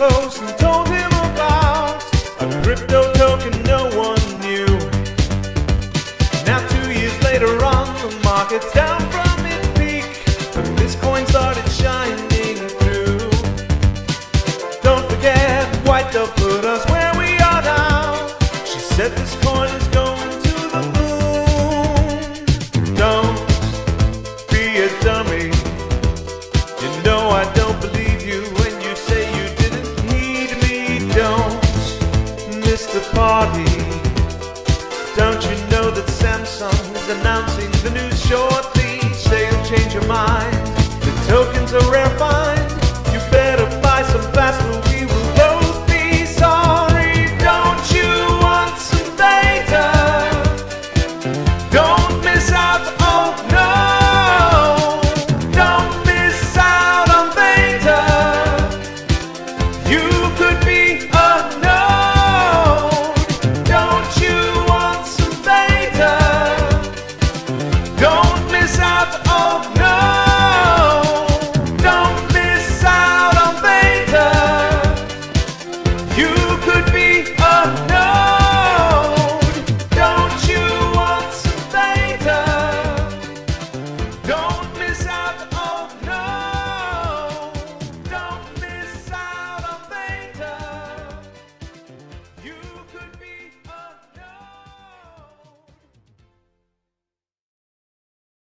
close and told him about a crypto token no one knew. Now two years later on, the market's down from its peak, but this coin started shining through. Don't forget, Whitedove put us where we are now. She said this coin is Don't you know that Samsung is announcing the news shortly? Say you'll change your mind. The tokens are rare find.